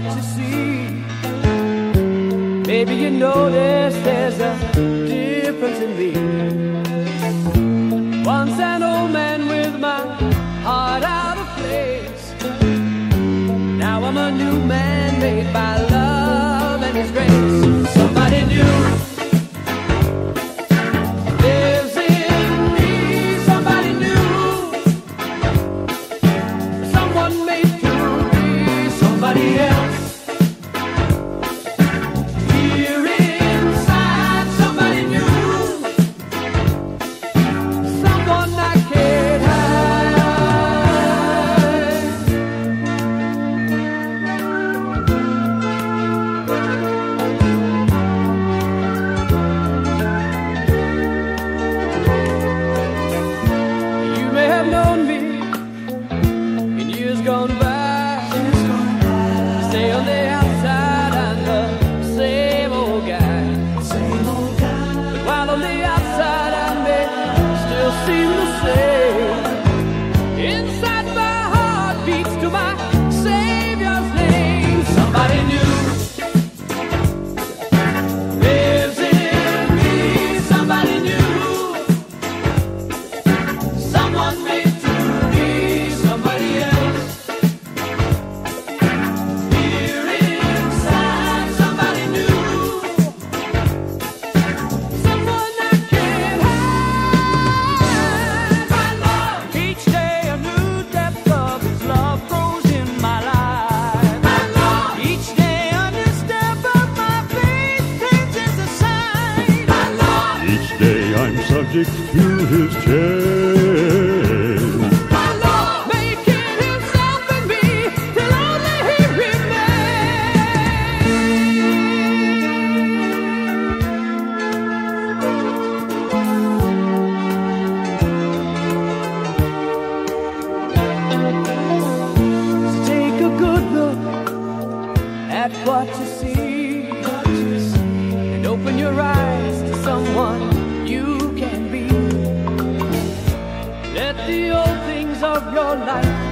hard to see. Maybe you notice there's a difference in me. Once an old man with my heart out of place. Now I'm a new man made by love and His grace. So magic through his chair. Let the old things of your life